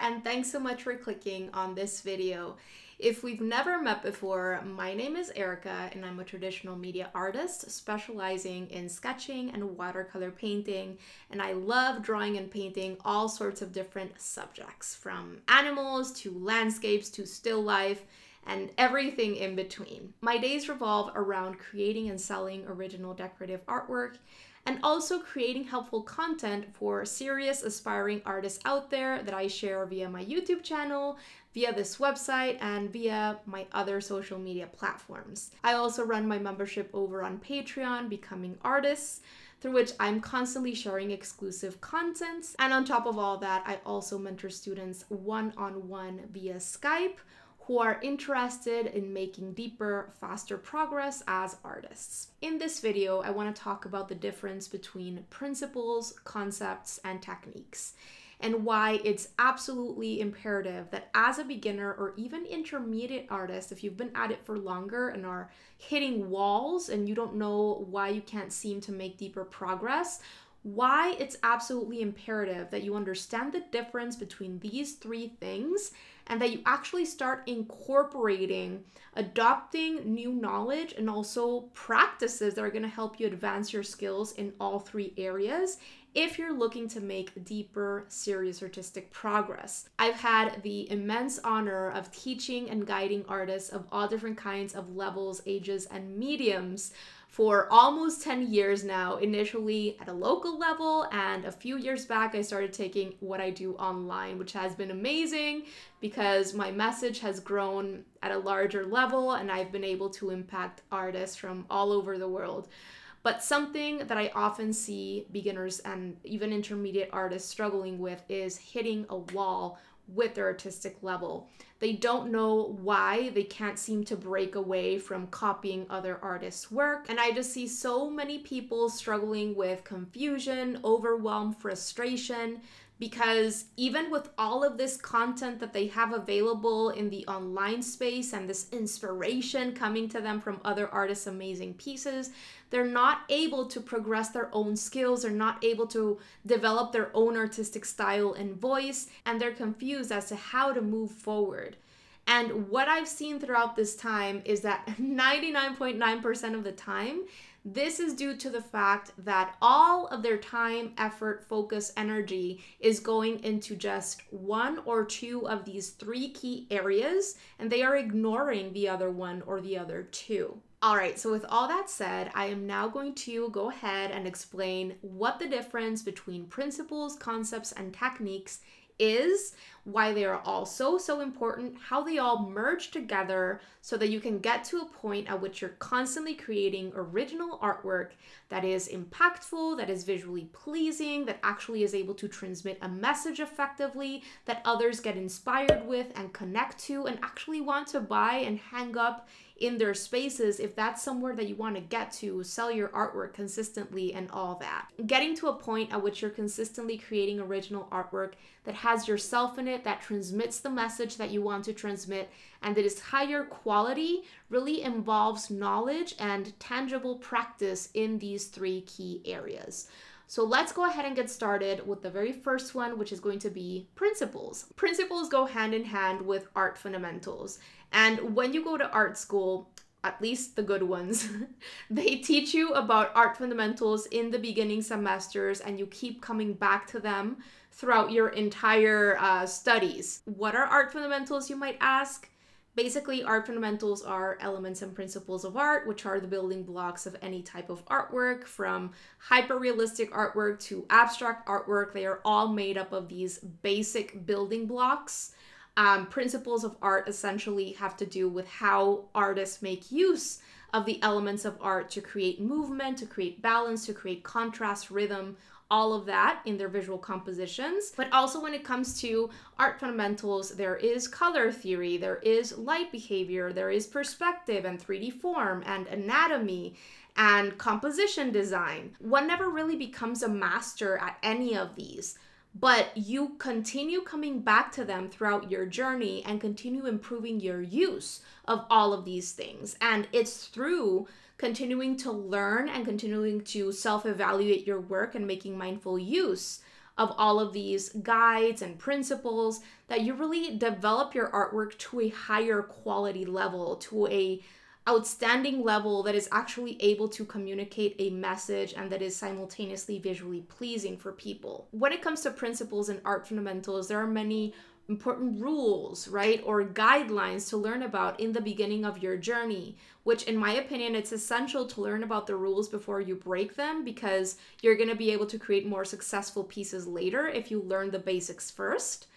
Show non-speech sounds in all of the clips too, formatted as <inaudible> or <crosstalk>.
and thanks so much for clicking on this video. If we've never met before, my name is Erika, and I'm a traditional media artist specializing in sketching and watercolor painting. And I love drawing and painting all sorts of different subjects from animals to landscapes to still life and everything in between. My days revolve around creating and selling original decorative artwork and also creating helpful content for serious aspiring artists out there that I share via my YouTube channel, via this website, and via my other social media platforms. I also run my membership over on Patreon, Becoming Artists through which I'm constantly sharing exclusive content. And on top of all that, I also mentor students one on one via Skype who are interested in making deeper, faster progress as artists. In this video, I want to talk about the difference between principles, concepts, and techniques and why it's absolutely imperative that as a beginner or even intermediate artist, if you've been at it for longer and are hitting walls and you don't know why you can't seem to make deeper progress, why it's absolutely imperative that you understand the difference between these three things and that you actually start incorporating, adopting new knowledge and also practices that are going to help you advance your skills in all three areas if you're looking to make deeper, serious artistic progress. I've had the immense honor of teaching and guiding artists of all different kinds of levels, ages, and mediums for almost 10 years now, initially at a local level, and a few years back, I started taking what I do online, which has been amazing because my message has grown at a larger level and I've been able to impact artists from all over the world. But something that I often see beginners and even intermediate artists struggling with is hitting a wall with their artistic level. They don't know why they can't seem to break away from copying other artists' work. And I just see so many people struggling with confusion, overwhelm, frustration, because even with all of this content that they have available in the online space and this inspiration coming to them from other artists' amazing pieces, they're not able to progress their own skills, they're not able to develop their own artistic style and voice, and they're confused as to how to move forward. And what I've seen throughout this time is that <laughs> 99.9% of the time, this is due to the fact that all of their time, effort, focus, energy is going into just one or two of these three key areas, and they are ignoring the other one or the other two. All right, so with all that said, I am now going to go ahead and explain what the difference between principles, concepts, and techniques is, why they are all so, so important, how they all merge together so that you can get to a point at which you're constantly creating original artwork that is impactful, that is visually pleasing, that actually is able to transmit a message effectively, that others get inspired with and connect to, and actually want to buy and hang up in their spaces if that's somewhere that you want to get to, sell your artwork consistently and all that. Getting to a point at which you're consistently creating original artwork that has yourself in it, that transmits the message that you want to transmit, and that is higher quality really involves knowledge and tangible practice in these three key areas. So let's go ahead and get started with the very first one, which is going to be principles. Principles go hand in hand with art fundamentals. And when you go to art school, at least the good ones, <laughs> they teach you about art fundamentals in the beginning semesters and you keep coming back to them throughout your entire uh, studies. What are art fundamentals, you might ask? Basically, art fundamentals are elements and principles of art, which are the building blocks of any type of artwork, from hyper realistic artwork to abstract artwork. They are all made up of these basic building blocks. Um, principles of art essentially have to do with how artists make use of the elements of art to create movement, to create balance, to create contrast, rhythm, all of that in their visual compositions. But also, when it comes to art fundamentals, there is color theory, there is light behavior, there is perspective and 3D form and anatomy and composition design. One never really becomes a master at any of these but you continue coming back to them throughout your journey and continue improving your use of all of these things. And it's through continuing to learn and continuing to self evaluate your work and making mindful use of all of these guides and principles that you really develop your artwork to a higher quality level, to a outstanding level that is actually able to communicate a message and that is simultaneously visually pleasing for people. When it comes to principles and art fundamentals, there are many important rules, right, or guidelines to learn about in the beginning of your journey, which, in my opinion, it's essential to learn about the rules before you break them because you're going to be able to create more successful pieces later if you learn the basics first.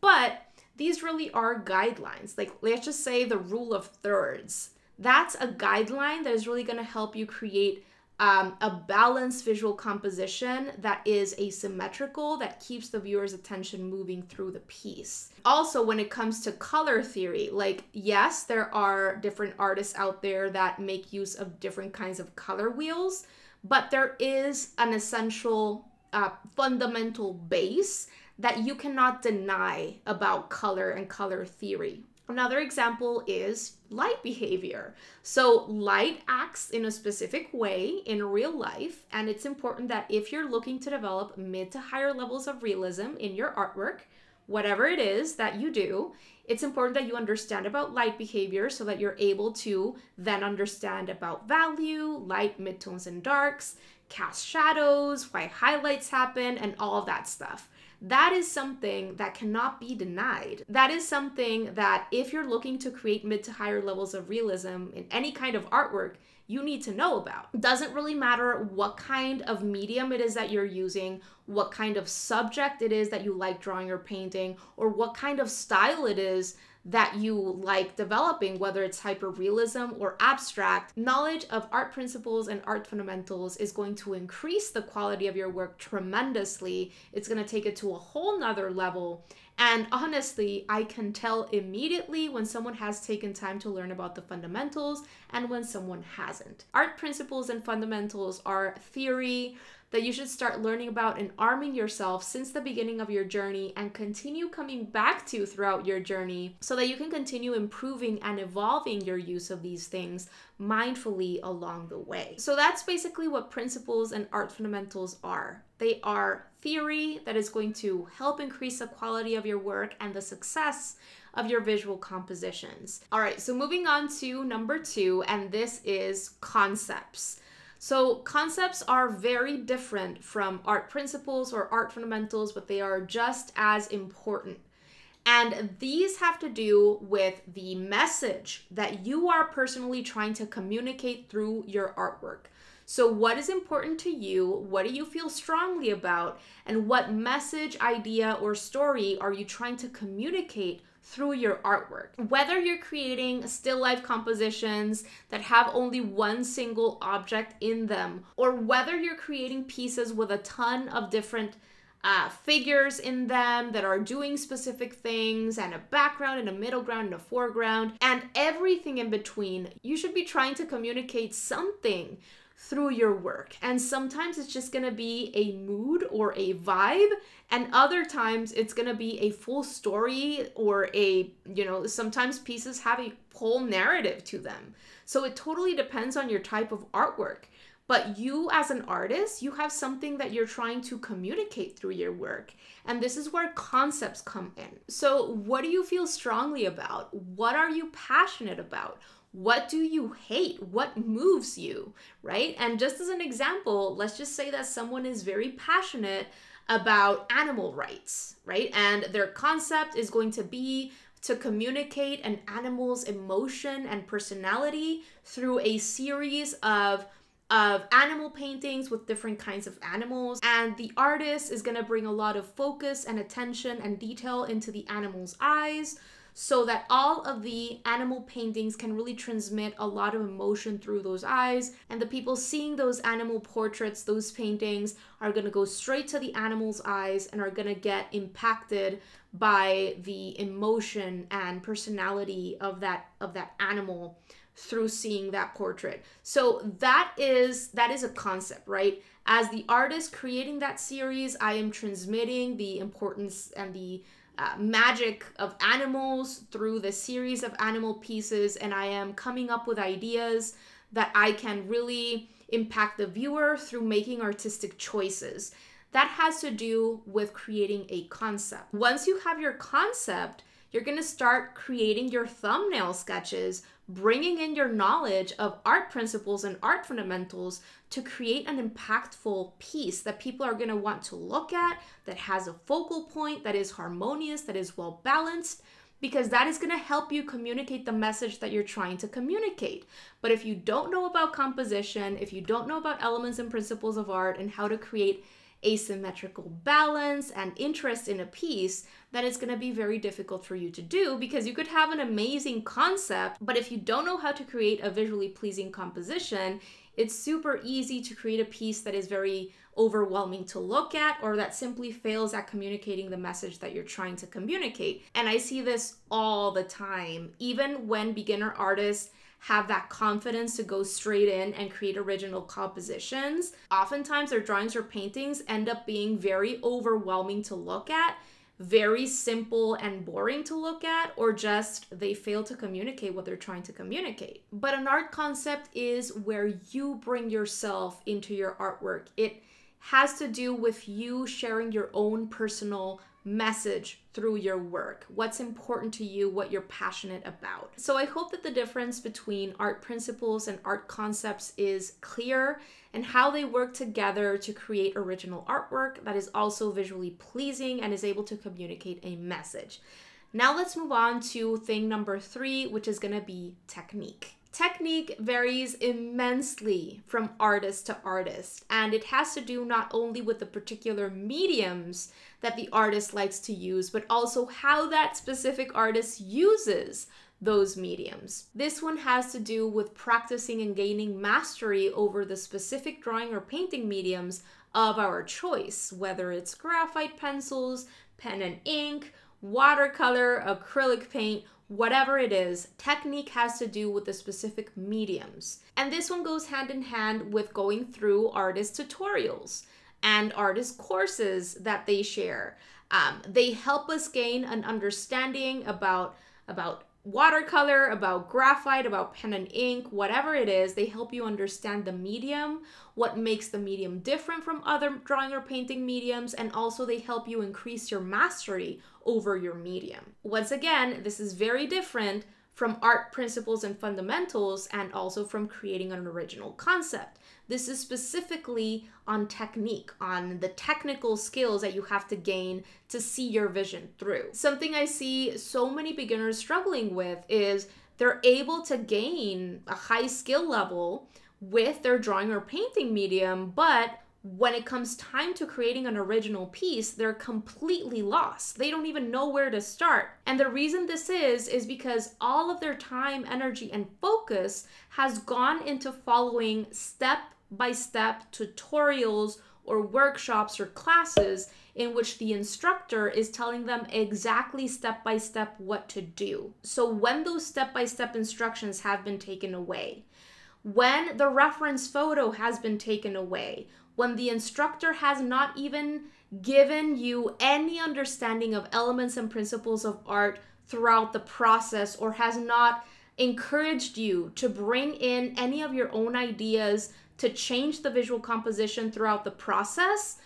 But these really are guidelines. Like, let's just say the rule of thirds. That's a guideline that is really going to help you create um, a balanced visual composition that is asymmetrical that keeps the viewer's attention moving through the piece. Also, when it comes to color theory, like, yes, there are different artists out there that make use of different kinds of color wheels, but there is an essential uh, fundamental base that you cannot deny about color and color theory. Another example is light behavior. So, light acts in a specific way in real life, and it's important that if you're looking to develop mid to higher levels of realism in your artwork, whatever it is that you do, it's important that you understand about light behavior so that you're able to then understand about value, light, midtones, and darks, cast shadows, why highlights happen, and all of that stuff. That is something that cannot be denied. That is something that if you're looking to create mid to higher levels of realism in any kind of artwork, you need to know about. Doesn't really matter what kind of medium it is that you're using, what kind of subject it is that you like drawing or painting, or what kind of style it is that you like developing, whether it's hyperrealism or abstract, knowledge of art principles and art fundamentals is going to increase the quality of your work tremendously. It's going to take it to a whole nother level. And honestly, I can tell immediately when someone has taken time to learn about the fundamentals and when someone hasn't. Art principles and fundamentals are theory that you should start learning about and arming yourself since the beginning of your journey and continue coming back to throughout your journey so that you can continue improving and evolving your use of these things mindfully along the way. So that's basically what principles and art fundamentals are. They are theory that is going to help increase the quality of your work and the success of your visual compositions. All right, so moving on to number two, and this is concepts. So, concepts are very different from art principles or art fundamentals, but they are just as important. And these have to do with the message that you are personally trying to communicate through your artwork. So, what is important to you? What do you feel strongly about? And what message, idea, or story are you trying to communicate through your artwork. Whether you're creating still life compositions that have only one single object in them, or whether you're creating pieces with a ton of different uh, figures in them that are doing specific things, and a background, and a middle ground, and a foreground, and everything in between, you should be trying to communicate something through your work. And sometimes it's just gonna be a mood or a vibe, and other times it's gonna be a full story or a, you know, sometimes pieces have a whole narrative to them. So it totally depends on your type of artwork. But you, as an artist, you have something that you're trying to communicate through your work. And this is where concepts come in. So, what do you feel strongly about? What are you passionate about? What do you hate? What moves you, right? And just as an example, let's just say that someone is very passionate about animal rights, right? And their concept is going to be to communicate an animal's emotion and personality through a series of of animal paintings with different kinds of animals and the artist is going to bring a lot of focus and attention and detail into the animal's eyes so that all of the animal paintings can really transmit a lot of emotion through those eyes. And the people seeing those animal portraits, those paintings, are gonna go straight to the animal's eyes and are gonna get impacted by the emotion and personality of that of that animal through seeing that portrait. So that is that is a concept, right? As the artist creating that series, I am transmitting the importance and the uh, magic of animals through the series of animal pieces, and I am coming up with ideas that I can really impact the viewer through making artistic choices. That has to do with creating a concept. Once you have your concept, you're going to start creating your thumbnail sketches, bringing in your knowledge of art principles and art fundamentals to create an impactful piece that people are going to want to look at, that has a focal point, that is harmonious, that is well balanced, because that is going to help you communicate the message that you're trying to communicate. But if you don't know about composition, if you don't know about elements and principles of art and how to create asymmetrical balance and interest in a piece, then it's going to be very difficult for you to do because you could have an amazing concept, but if you don't know how to create a visually pleasing composition, it's super easy to create a piece that is very overwhelming to look at or that simply fails at communicating the message that you're trying to communicate. And I see this all the time, even when beginner artists have that confidence to go straight in and create original compositions. Oftentimes, their drawings or paintings end up being very overwhelming to look at, very simple and boring to look at, or just they fail to communicate what they're trying to communicate. But an art concept is where you bring yourself into your artwork. It has to do with you sharing your own personal message through your work, what's important to you, what you're passionate about. So I hope that the difference between art principles and art concepts is clear and how they work together to create original artwork that is also visually pleasing and is able to communicate a message. Now let's move on to thing number three, which is gonna be technique. Technique varies immensely from artist to artist, and it has to do not only with the particular mediums that the artist likes to use, but also how that specific artist uses those mediums. This one has to do with practicing and gaining mastery over the specific drawing or painting mediums of our choice, whether it's graphite pencils, pen and ink, watercolor, acrylic paint, whatever it is, technique has to do with the specific mediums. And this one goes hand in hand with going through artist tutorials and artist courses that they share. Um, they help us gain an understanding about about watercolor, about graphite, about pen and ink, whatever it is, they help you understand the medium, what makes the medium different from other drawing or painting mediums, and also they help you increase your mastery over your medium. Once again, this is very different from art principles and fundamentals and also from creating an original concept. This is specifically on technique, on the technical skills that you have to gain to see your vision through. Something I see so many beginners struggling with is they're able to gain a high skill level with their drawing or painting medium, but when it comes time to creating an original piece, they're completely lost. They don't even know where to start. And the reason this is, is because all of their time, energy, and focus has gone into following step by step tutorials or workshops or classes in which the instructor is telling them exactly step by step what to do. So when those step by step instructions have been taken away, when the reference photo has been taken away, when the instructor has not even given you any understanding of elements and principles of art throughout the process or has not encouraged you to bring in any of your own ideas to change the visual composition throughout the process,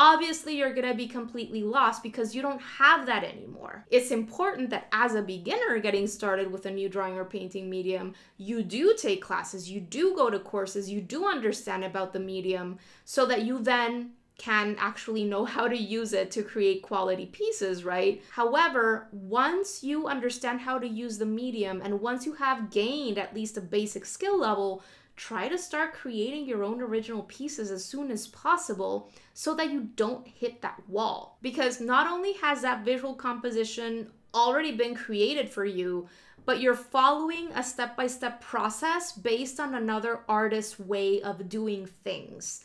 obviously you're to be completely lost because you don't have that anymore. It's important that as a beginner getting started with a new drawing or painting medium, you do take classes, you do go to courses, you do understand about the medium so that you then can actually know how to use it to create quality pieces, right? However, once you understand how to use the medium and once you have gained at least a basic skill level, try to start creating your own original pieces as soon as possible so that you don't hit that wall. Because not only has that visual composition already been created for you, but you're following a step by step process based on another artist's way of doing things.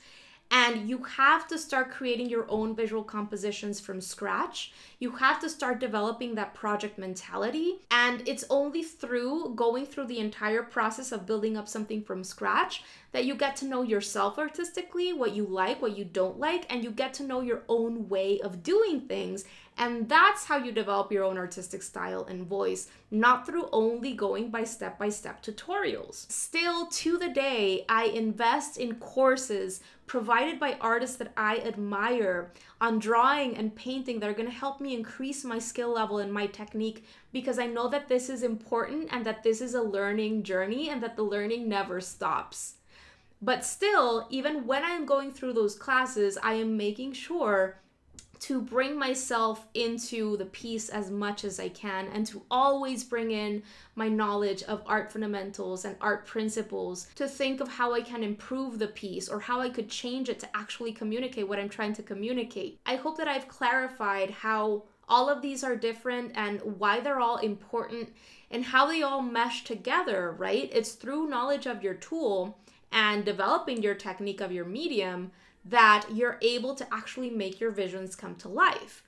And you have to start creating your own visual compositions from scratch. You have to start developing that project mentality. And it's only through going through the entire process of building up something from scratch that you get to know yourself artistically, what you like, what you don't like, and you get to know your own way of doing things. And that's how you develop your own artistic style and voice, not through only going by step by step tutorials. Still, to the day, I invest in courses provided by artists that I admire on drawing and painting that are going to help me increase my skill level and my technique because I know that this is important and that this is a learning journey and that the learning never stops. But still, even when I'm going through those classes, I am making sure to bring myself into the piece as much as I can and to always bring in my knowledge of art fundamentals and art principles to think of how I can improve the piece or how I could change it to actually communicate what I'm trying to communicate. I hope that I've clarified how all of these are different and why they're all important and how they all mesh together, right? It's through knowledge of your tool and developing your technique of your medium that you're able to actually make your visions come to life.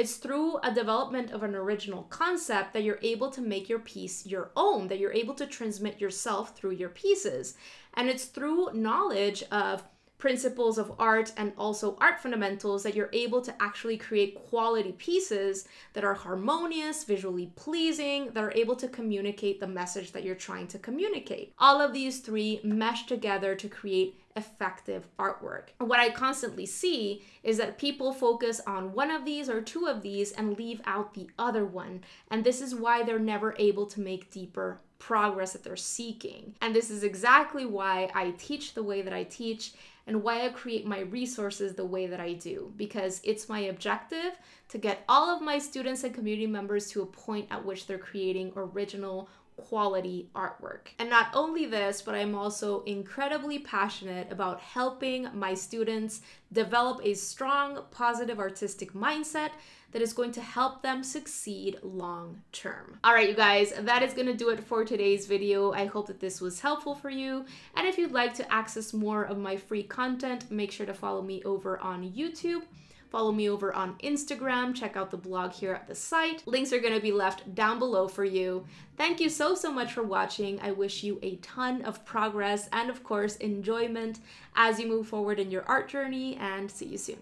It's through a development of an original concept that you're able to make your piece your own, that you're able to transmit yourself through your pieces. And it's through knowledge of principles of art and also art fundamentals that you're able to actually create quality pieces that are harmonious, visually pleasing, that are able to communicate the message that you're trying to communicate. All of these three mesh together to create effective artwork. What I constantly see is that people focus on one of these or two of these and leave out the other one. And this is why they're never able to make deeper progress that they're seeking. And this is exactly why I teach the way that I teach and why I create my resources the way that I do, because it's my objective to get all of my students and community members to a point at which they're creating original quality artwork. And not only this, but I'm also incredibly passionate about helping my students develop a strong, positive artistic mindset that is going to help them succeed long term. All right, you guys, that is going to do it for today's video. I hope that this was helpful for you. And if you'd like to access more of my free content, make sure to follow me over on YouTube. Follow me over on Instagram. Check out the blog here at the site. Links are going to be left down below for you. Thank you so, so much for watching. I wish you a ton of progress and, of course, enjoyment as you move forward in your art journey, and see you soon.